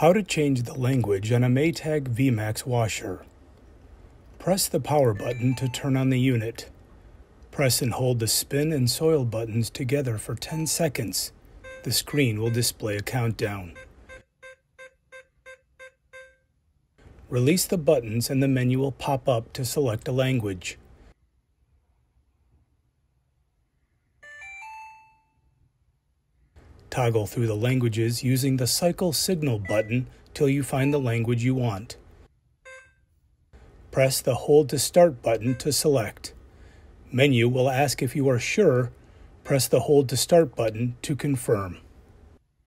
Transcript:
How to change the language on a Maytag VMAX washer. Press the power button to turn on the unit. Press and hold the spin and soil buttons together for 10 seconds. The screen will display a countdown. Release the buttons and the menu will pop up to select a language. Toggle through the languages using the Cycle Signal button till you find the language you want. Press the Hold to Start button to select. Menu will ask if you are sure. Press the Hold to Start button to confirm.